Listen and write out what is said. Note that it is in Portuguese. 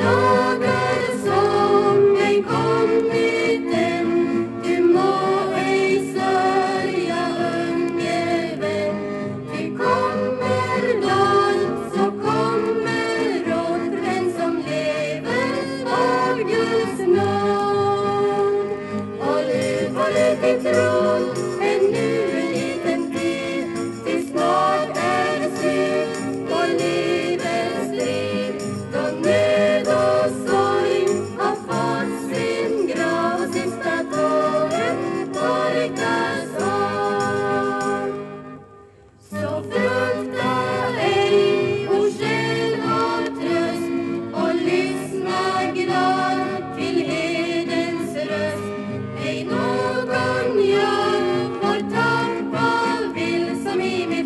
do Mimi